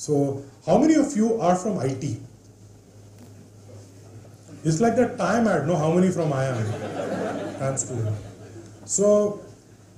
So, how many of you are from IT? It's like that time ad, no? How many from IIM? I'm student. So,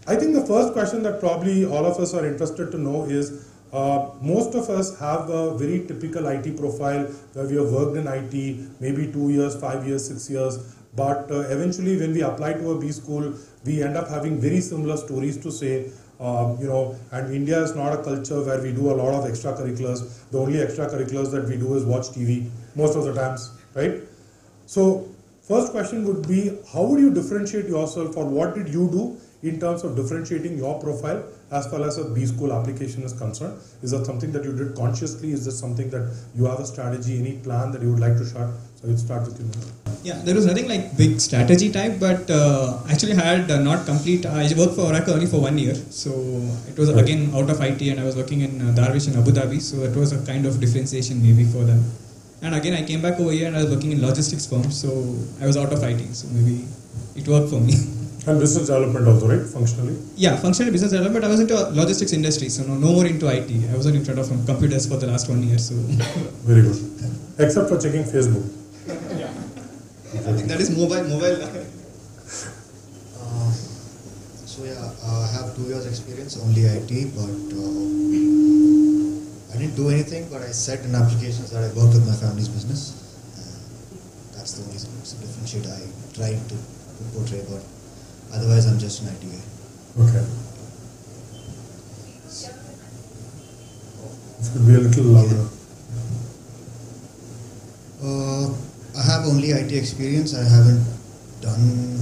I think the first question that probably all of us are interested to know is uh, most of us have a very typical IT profile where we have worked in IT maybe two years, five years, six years, but uh, eventually when we apply to a B school, we end up having very similar stories to say. Um, you know, and India is not a culture where we do a lot of extracurriculars. The only extracurriculars that we do is watch TV most of the times, right? So, first question would be how would you differentiate yourself or what did you do in terms of differentiating your profile as far as a B school application is concerned? Is that something that you did consciously? Is this something that you have a strategy, any plan that you would like to share? So, we'll start with you. Yeah, there was nothing like big strategy type, but uh, actually had uh, not complete. I worked for Oracle only for one year, so it was Right. again out of IT, and I was working in uh, Darvish in Abu Dhabi, so it was a kind of differentiation maybe for them. And again, I came back over here and I was working in logistics firm, so I was out of IT, so maybe it worked for me. And business development also, right? Functionally. yeah, functionally business development, I was into logistics industry, so no, no more into IT. I wasn't in front of computers for the last one year, so Very good. Except for checking Facebook. I think that is mobile. Mobile. Uh, so yeah, uh, I have two years experience, only IT, but uh, I didn't do anything, but I set in applications that I worked with my family's business. Uh, that's the only thing to differentiate I tried to portray, but otherwise I'm just an IT guy. Okay. This could be a little louder. Uh, I have only IT experience. I haven't done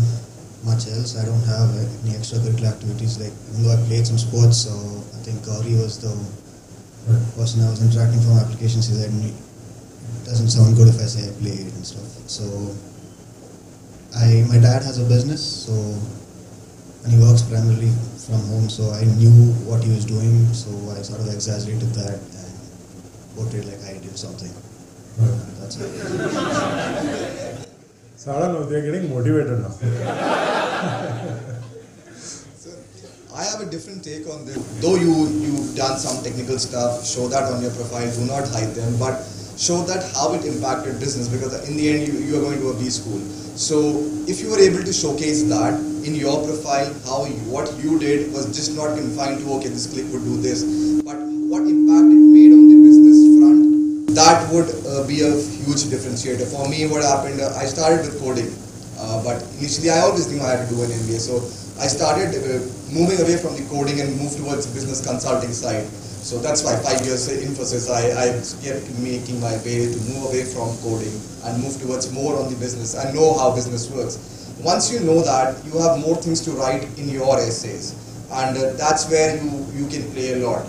much else. I don't have any extracurricular activities. Like even though I played some sports, so I think Gauri was the Right. person I was interacting from applications. He said it doesn't sound good if I say I played and stuff. So I my dad has a business, so and he works primarily from home. So I knew what he was doing, so I sort of exaggerated that and portrayed like I did something. Right. That's it. So I don't know, they're getting motivated now. So I have a different take on this. Though you you've done some technical stuff, show that on your profile. Do not hide them, but show that how it impacted business because in the end you, you are going to a B school. So if you were able to showcase that in your profile, how you, what you did was just not confined to okay this click would do this, but what impact it made on the business front. That would uh, be a huge differentiator. For me, what happened, uh, I started with coding, uh, but initially I always knew I had to do an MBA. So I started uh, moving away from the coding and moved towards the business consulting side. So that's why five years Infosys, I, I kept making my way to move away from coding and move towards more on the business and know how business works. Once you know that, you have more things to write in your essays, and uh, that's where you, you can play a lot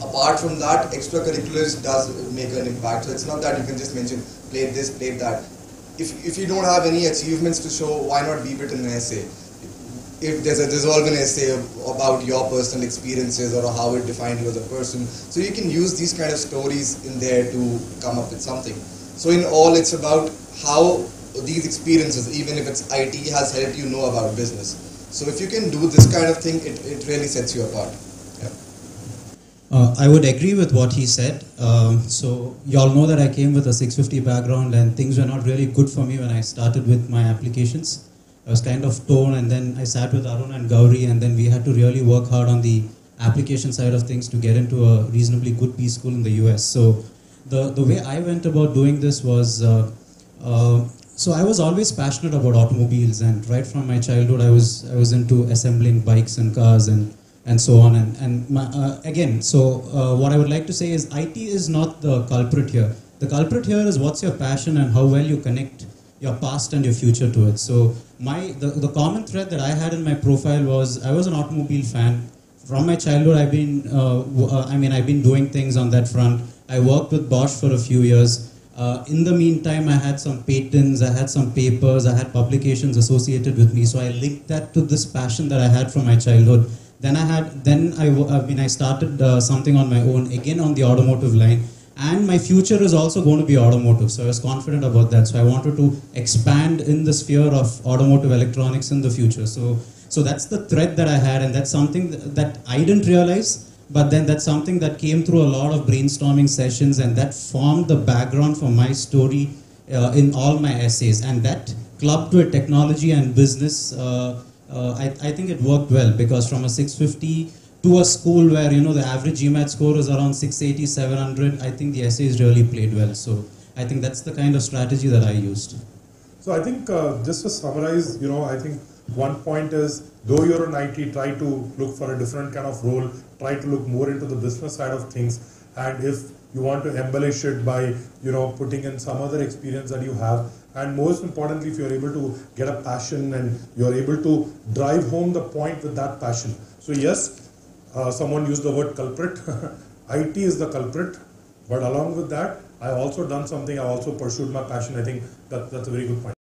apart from that, extracurriculars does make an impact. So it's not that you can just mention played this, played that. If, if you don't have any achievements to show, why not weave it in an essay? If there's a dissolve an essay about your personal experiences or how it defined you as a person, so you can use these kind of stories in there to come up with something. So in all, it's about how these experiences, even if it's IT, has helped you know about business. So if you can do this kind of thing, it, it really sets you apart. Yeah. Uh, I would agree with what he said. Um, so, you all know that I came with a 650 background, and things were not really good for me when I started with my applications. I was kind of torn, and then I sat with Arun and Gauri, and then we had to really work hard on the application side of things to get into a reasonably good B school in the US. So, the, the way I went about doing this was uh, uh, so I was always passionate about automobiles, and right from my childhood, I was I was into assembling bikes and cars and and so on. And and my, uh, again, so uh, what I would like to say is IT is not the culprit here. The culprit here is what's your passion and how well you connect your past and your future to it. So my the, the common thread that I had in my profile was I was an automobile fan. From my childhood, I've been uh, uh, I mean I've been doing things on that front. I worked with Bosch for a few years. Uh, in the meantime, I had some patents, I had some papers, I had publications associated with me. So I linked that to this passion that I had from my childhood. Then I had, then I, I mean, I started uh, something on my own, again on the automotive line. And my future is also going to be automotive. So I was confident about that. So I wanted to expand in the sphere of automotive electronics in the future. So, so that's the thread that I had, and that's something that, I didn't realize But then that's something that came through a lot of brainstorming sessions, and that formed the background for my story uh, in all my essays. And that clubbed with technology and business, uh, uh, I, I think it worked well because from a 650 to a school where you know the average GMAT score is around 680, 700, I think the essays really played well. So I think that's the kind of strategy that I used. So I think uh, just to summarize, you know, I think one point is though you're an IT, try to look for a different kind of role, try to look more into the business side of things, and if you want to embellish it by you know putting in some other experience that you have, and most importantly, if you're able to get a passion and you're able to drive home the point with that passion. So yes, uh, someone used the word culprit. IT is the culprit, but along with that, I've also done something. I've also pursued my passion. I think that that's a very good point.